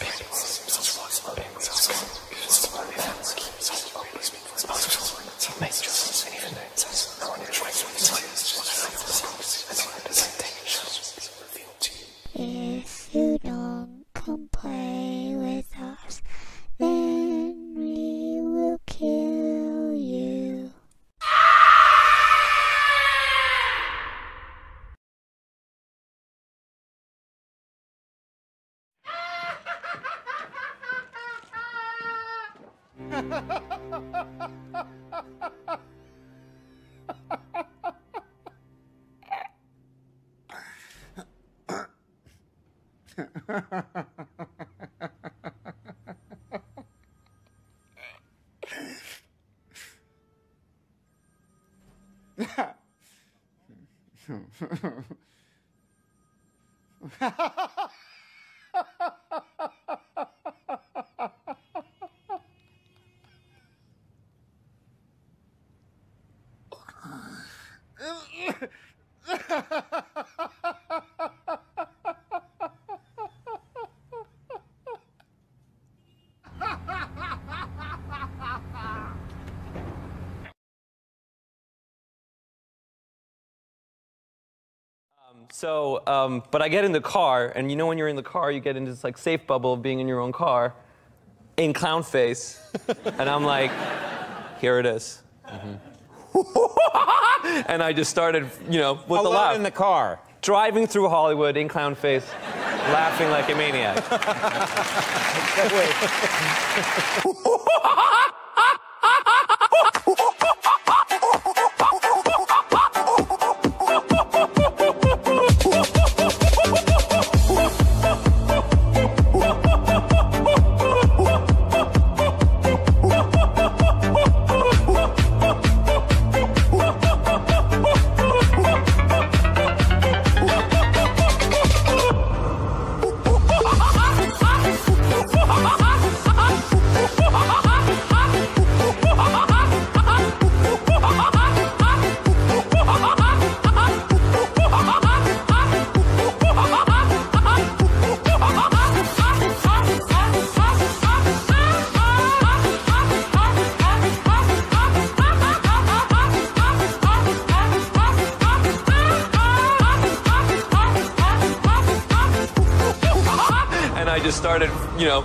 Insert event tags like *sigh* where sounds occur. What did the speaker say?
Thanks. Ha ha ha ha! So, um, but I get in the car, and you know when you're in the car, you get into this like safe bubble of being in your own car, in clown face, *laughs* and I'm like, here it is. *laughs* *laughs* and I just started, you know, with the Alone laugh. in the car. Driving through Hollywood in clown face, *laughs* laughing like a maniac. *laughs* I just started, you know,